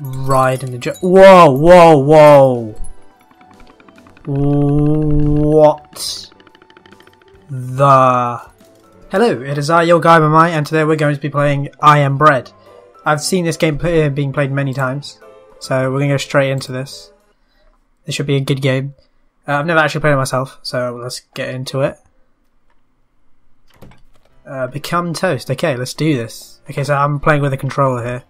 ride in the jet. Whoa, whoa, whoa. What the... Hello, it is I, your guy MMI, and today we're going to be playing I Am Bread. I've seen this game play- being played many times, so we're going to go straight into this. This should be a good game. Uh, I've never actually played it myself, so let's get into it. Uh, become toast. Okay, let's do this. Okay, so I'm playing with a controller here.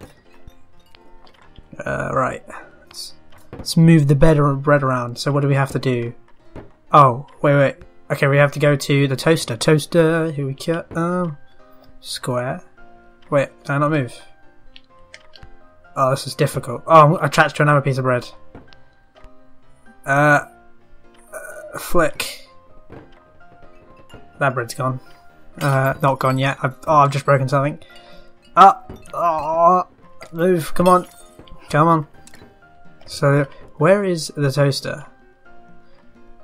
Uh, right. Let's, let's move the bed bread around. So what do we have to do? Oh, wait, wait. Okay, we have to go to the toaster. Toaster. Here we go. Um, square. Wait, can I not move? Oh, this is difficult. Oh, I'm attached to another piece of bread. Uh, uh flick. That bread's gone. Uh, not gone yet. I've, oh, I've just broken something. Ah! Oh, move! Come on! Come on! So, where is the toaster?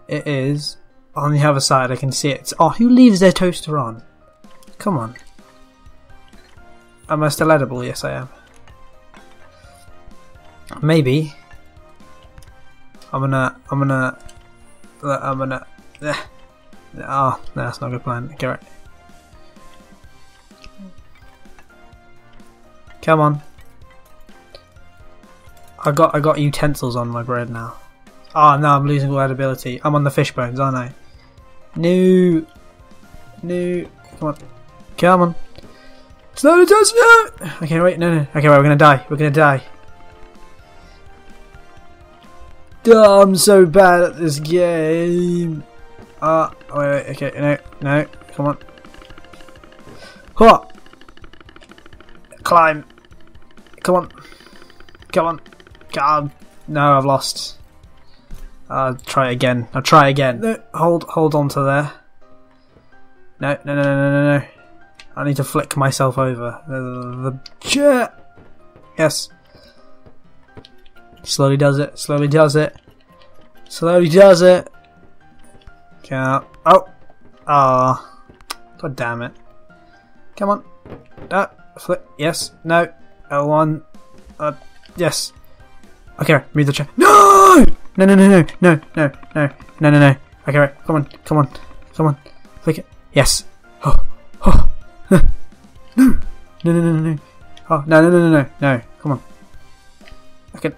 It is on the other side. I can see it. Oh, who leaves their toaster on? Come on. Am I still edible? Yes, I am. Maybe. I'm gonna. I'm gonna. I'm gonna. Ah, oh, no, that's not a good plan. Okay, right. Come on. I got I got utensils on my bread now. Oh no, I'm losing all that ability. I'm on the fish bones, aren't I? No. No. Come on. Come on. Slow touch no! Okay, wait, no, no. Okay, wait, we're gonna die. We're gonna die. Oh, I'm so bad at this game. Ah, uh, wait, wait, okay, no, no, come on. Huh! Climb. Come on. Come on. God. No, I've lost. I'll try again. I'll try again. No, hold, hold on to there. No, no, no, no, no, no, no. I need to flick myself over. The, the. Yes. Slowly does it. Slowly does it. Slowly does it. Can't. Oh. Ah. Oh. God damn it. Come on. Ah. Flip. Yes. No. L1. Uh, yes. Okay, read the chat. No! No, no, no, no, no, no, no, no, no, no. Okay, right. Come on, come on, come on. Click it. Yes. Oh, oh. No, no, no, no, no, no. Oh, no, no, no, no, no, no. Come on. Okay.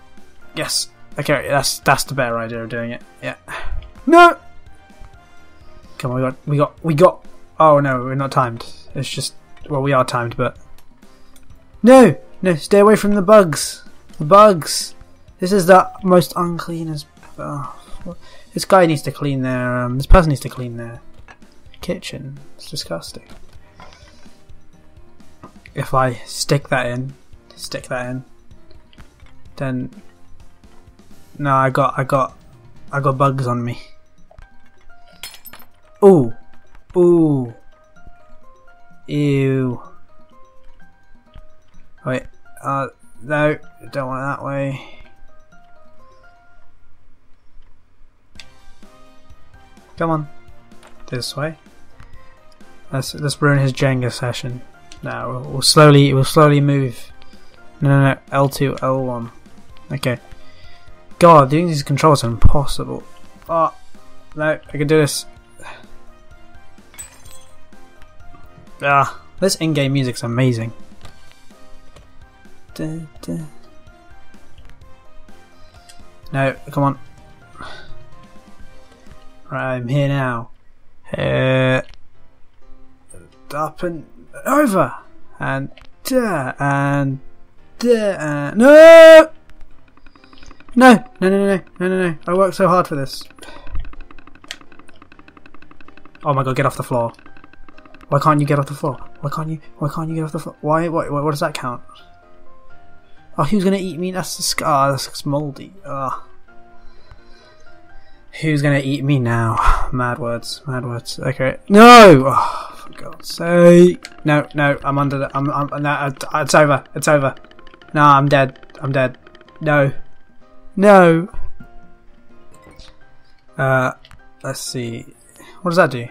Yes. Okay, that's that's the better idea of doing it. Yeah. No. Come on, we got, we got, we got. Oh no, we're not timed. It's just, well, we are timed, but. No, no, stay away from the bugs. The bugs. This is the most uncleanest. Oh, this guy needs to clean their. Um, this person needs to clean their kitchen. It's disgusting. If I stick that in, stick that in, then no, I got, I got, I got bugs on me. Ooh, ooh, ew. Wait, uh, no, don't want it that way. Come on, this way. Let's let's ruin his Jenga session. Now we'll, we'll slowly we'll slowly move. No, no, no. L two, L one. Okay. God, doing these controls are impossible. Oh, no, I can do this. Ah, this in-game music's amazing. Da, da. No, come on. Right, I'm here now. Uh, up and over, and da, and da, and no, no, no, no, no, no, no, no! I worked so hard for this. Oh my god! Get off the floor! Why can't you get off the floor? Why can't you? Why can't you get off the floor? Why? What? What, does that count? Oh, who's gonna eat me? That's the scar. That's moldy. Ugh. Who's gonna eat me now? Mad words, mad words. Okay. No! Oh, for God's sake. No, no, I'm under the. I'm. I'm. No, it's over. It's over. No, I'm dead. I'm dead. No. No. Uh, let's see. What does that do?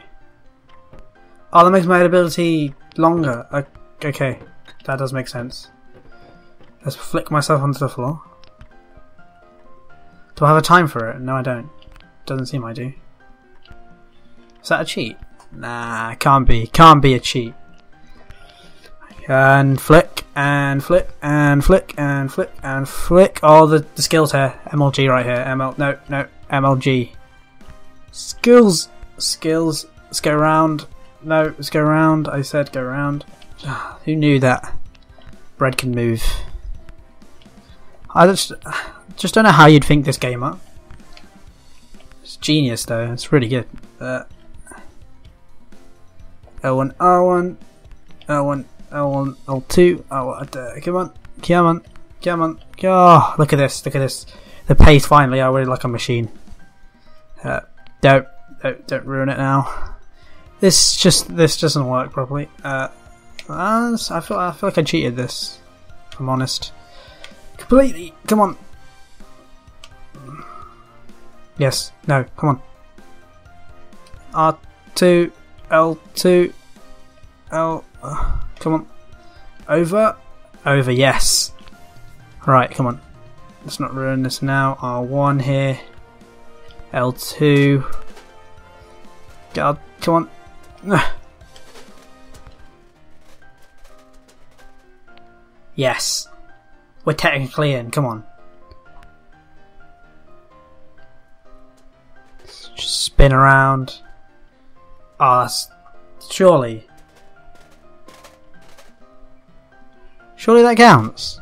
Oh, that makes my ability longer. Okay, that does make sense. Let's flick myself onto the floor. Do I have a time for it? No, I don't. Doesn't seem I do. Is that a cheat? Nah, can't be. Can't be a cheat. And flick, and flick, and flick, and flick, and flick. Oh, the, the skills here. MLG right here. ML, no, no, MLG. Skills, skills. Let's go around. No, let's go around. I said go around. Ah, who knew that bread can move? I just, just don't know how you'd think this game up. It's genius though. It's really good. Uh, L1, R1, L1, L1, L2. Oh, uh, come on, come on, come on. Oh, look at this, look at this. The pace finally. I really like a machine. Uh, don't, don't, don't ruin it now. This just, this doesn't work properly. Uh, I feel, I feel like I cheated this. I'm honest. Completely. Come on. Yes. No. Come on. R2. L2. L. Uh, come on. Over. Over. Yes. Right. Come on. Let's not ruin this now. R1 here. L2. God. Come on. yes. We're technically in, come on. Spin around. Ah, oh, surely. Surely that counts.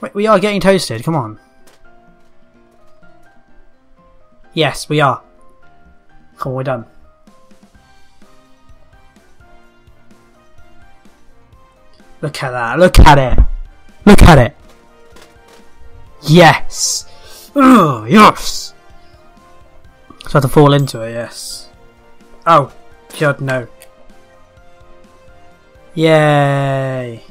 Wait, we are getting toasted, come on. Yes, we are. Come on, we're done. Look at that. Look at it. Look at it. Yes. Oh, yes. So I have to fall into it, yes. Oh, God, no. Yay.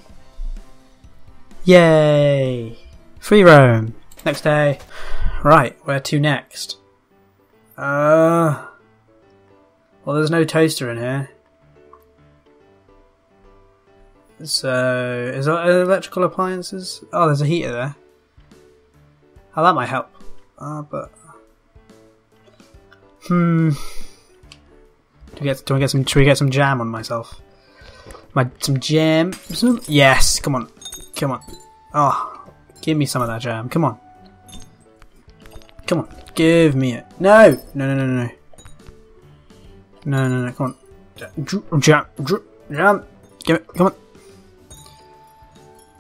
Yay. Free roam. Next day. Right, where to next? Uh. Well, there's no toaster in here. So, is there electrical appliances? Oh, there's a heater there. Oh, that might help. Uh, but... Hmm... Do we, get, do we get some? Do we get some jam on myself? My some jam. Some, yes, come on, come on. Oh, give me some of that jam. Come on, come on. Give me it. No, no, no, no, no. No, no, no. Come on. Jam, jam, jam. Give it. Come on.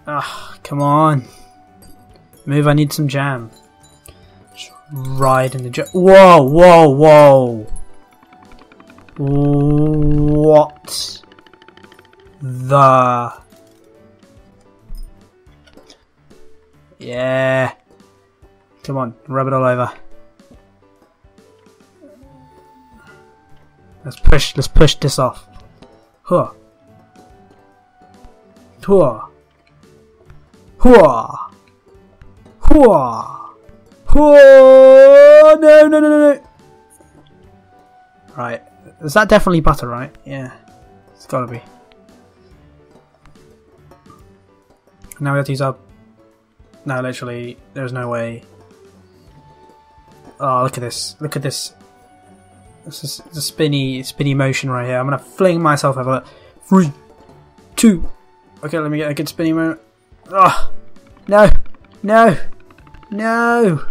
Ah, oh, come on. Move, I need some jam. Just ride in the jam. Whoa, whoa, whoa. What the... Yeah. Come on, rub it all over. Let's push, let's push this off. Huh. Huh. Hua! Hua! Hua! No, no, no, no, no! Right. Is that definitely butter, right? Yeah. It's gotta be. Now we have to use our... No, literally, there's no way. Oh, look at this. Look at this. This is the spinny, spinny motion right here. I'm gonna fling myself over. Three, two. Okay, let me get a good spinny moment. Oh, ah! no, no, no,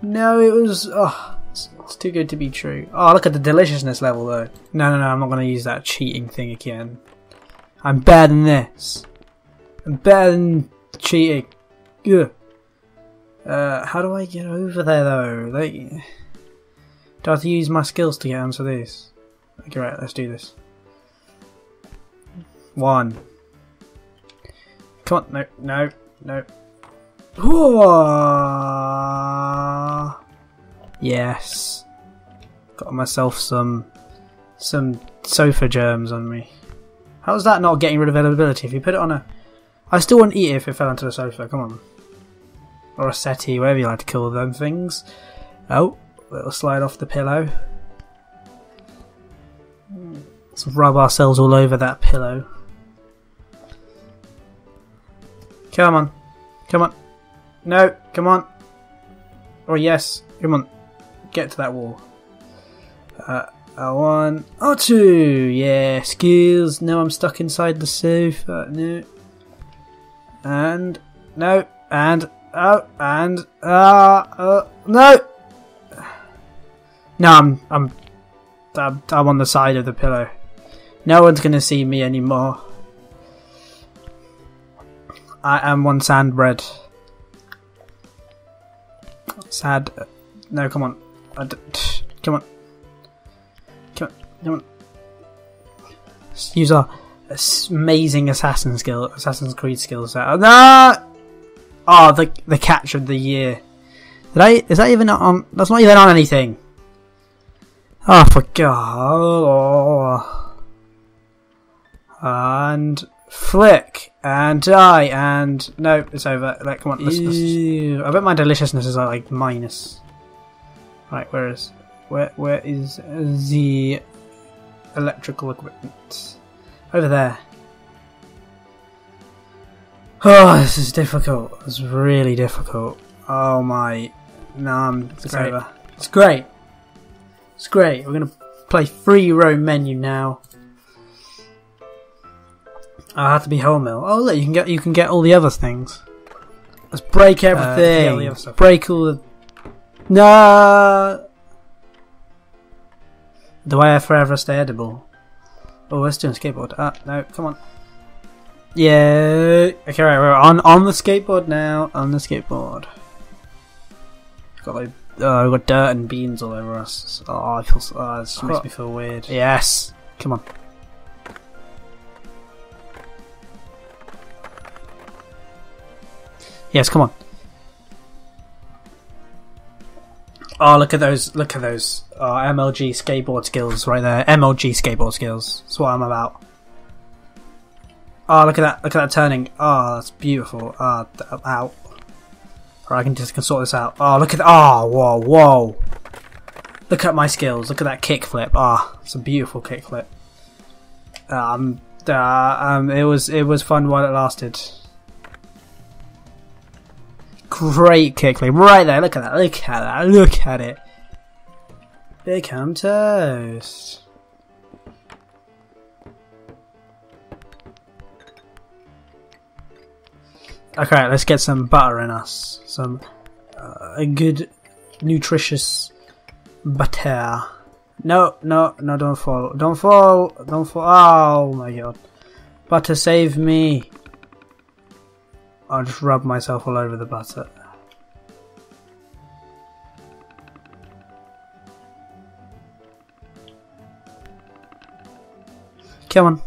no, it was, oh, it's, it's, too good to be true. Oh, look at the deliciousness level though. No, no, no, I'm not going to use that cheating thing again. I'm better than this. I'm better than cheating. Ugh. Uh, how do I get over there though? Like, do I have to use my skills to get onto this? Okay, right, let's do this. One. Come on, no, no, no. Yes. Got myself some some sofa germs on me. How's that not getting rid of availability? If you put it on a... I still wouldn't eat it if it fell onto the sofa, come on. Or a settee, whatever you like to call them things. Oh, little slide off the pillow. Let's rub ourselves all over that pillow. Come on. Come on. No, come on. Oh, yes. Come on. Get to that wall. Uh, uh, one. Oh, two. Yeah, skills. No, I'm stuck inside the sofa. No. And. No. And. Oh. And. Ah. Uh, uh, no! No, I'm, I'm. I'm. I'm on the side of the pillow. No one's gonna see me anymore. I am one sand bread. Sad. No, come on. Come on. Come on. Come on. Use our amazing assassin skill, Assassin's Creed skill set. No! Oh, ah, ah! ah, the the catch of the year. Did I? Is that even on? That's not even on anything. Oh, for God! And flick and die and no, it's over. Like, come on, let's, let's, I bet my deliciousness is like minus. Right, where is where where is the electrical equipment? Over there. Oh, this is difficult. It's really difficult. Oh my, no, I'm, it's, it's over. It's great. It's great. We're gonna play free roam menu now. I have to be whole mill. Oh look, you can get you can get all the other things. Let's break everything. Uh, break all the. No. Do I forever stay edible? Oh, let's do a skateboard. Ah, no, come on. Yeah. Okay, right, we're on on the skateboard now. On the skateboard. Got like, oh, we got dirt and beans all over us. Oh, I feel. Oh, this makes me feel weird. Yes. Come on. Yes, come on. Oh, look at those! Look at those oh, MLG skateboard skills right there. MLG skateboard skills. That's what I'm about. Oh, look at that! Look at that turning. Oh, that's beautiful. Ah, oh, out. Or I can just can sort this out. Oh, look at that! Oh, whoa, whoa! Look at my skills. Look at that kickflip. Ah, oh, it's a beautiful kickflip. Um, uh, um, it was it was fun while it lasted. Great kick Right there. Look at that. Look at that. Look at it. Become toast. Okay, let's get some butter in us. Some uh, a good, nutritious butter. No, no, no! Don't fall! Don't fall! Don't fall! Oh my god! Butter, save me! I'll just rub myself all over the butter. Come on.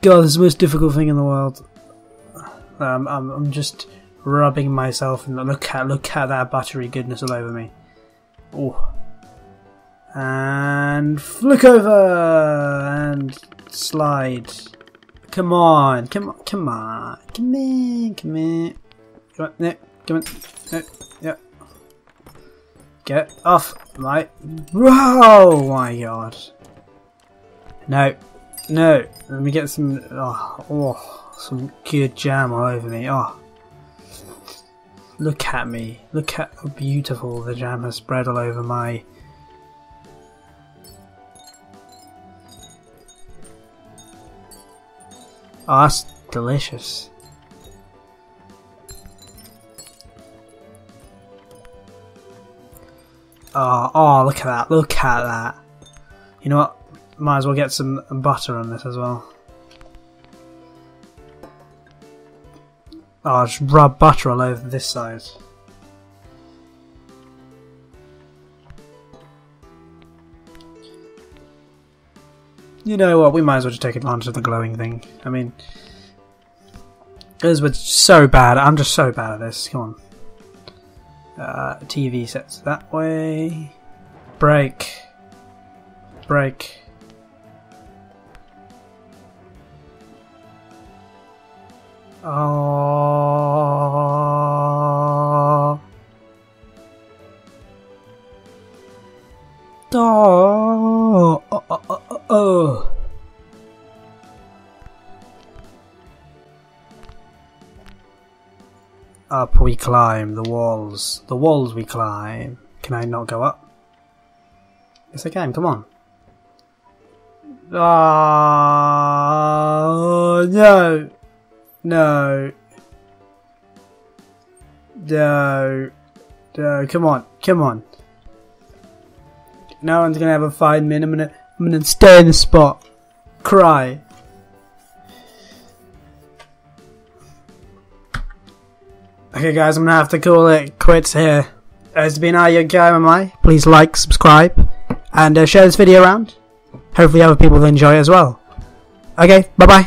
God, this is the most difficult thing in the world. Um, I'm, I'm just rubbing myself and look at look at that buttery goodness all over me. Oh. And flick over and slide. Come on, come on, come on, come in, come in. Come on, no, come on, no, yeah. Get off my. Oh my god. No, no. Let me get some. Oh, oh, some good jam all over me. Oh. Look at me. Look at how beautiful the jam has spread all over my Oh, delicious. Oh, oh, look at that, look at that. You know what? Might as well get some butter on this as well. Oh, just rub butter all over this side. You know what, we might as well just take advantage of the glowing thing. I mean, because we're so bad. I'm just so bad at this. Come on. Uh, TV sets that way. Break. Break. Oh. Oh. Up we climb the walls. The walls we climb. Can I not go up? Yes, I can. Come on. Oh, no. No. No. No. Come on. Come on. No one's gonna have a me minute gonna, I'm gonna stay in the spot. Cry. Okay guys, I'm gonna have to call it quits here. It's been I, your guy, MMI. Please like, subscribe, and uh, share this video around. Hopefully other people will enjoy it as well. Okay, bye bye.